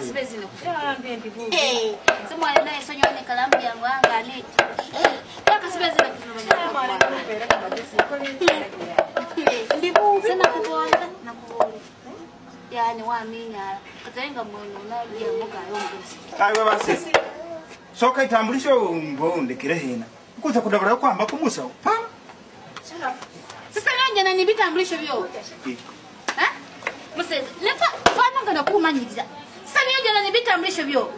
Siwezi nikufaa mbibi bubu. Sema naye sonyo ni kalamu ya mwanga ni. Kaka siwezi nikufaa mwana kupeleka majusi kweli. Mbibu sana kuona na kuona. Yaani waamini kataenga mwana unalia mboka yongo. Aiwe basi. Soka itambulisho mbonde kile hina. Kuza kudabara kwamba kumusa pa. Sasa nganje na nibitambulisho byo. Eh? Musezi, leta fana ngana kumanyiriza. Kani niyonjana ni vitambulisho vyo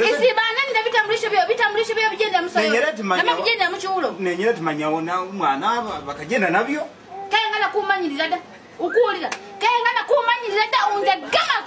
isibanani na vitambulisho vyo vitambulisho vyo vigenda musoyonama vigenda mukiwulo nenyera timanyawona umwana bakagenda nabyo kayengana kumanyirira da ukuwulira kayengana kumanyirira da gama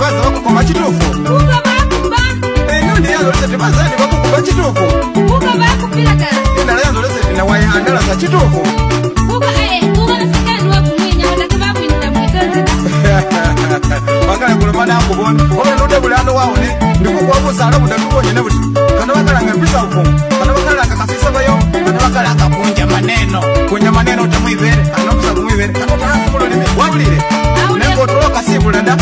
ndivaza vakuguma chitofu ino ndiyanzoleza ndivaza ndivakuguma chitofu indalayanzoleza ndina waye andalaza chitofu eh, wakale kulomana akuvona ove ndiude bulano wauni ndikukuwakuzala kudakikonyene kuti kana wakalanga mpisa ufu kana wakalanga kafisa vayo kana wakalanga kunja maneno kunja maneno utamwivere kana mpisa kumwivere kana utaakumulolime wawulile kulanda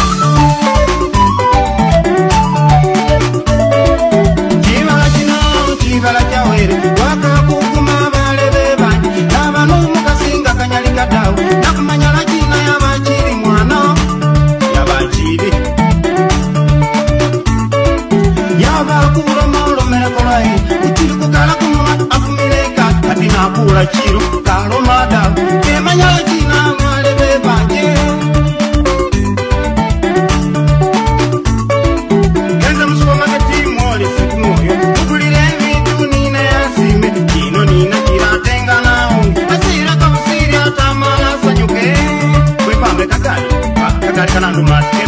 kibala kino kibala kyawere wakakukuma balebe bangi laba n'omukasinga kanyali kadawo nakumanyala kina yabakiri mwana yabakiri yabakuloma olomereko lwaye ekiri kukala kumuma afumireka kati nakula kiru kalomada emanyala kiri Hürmet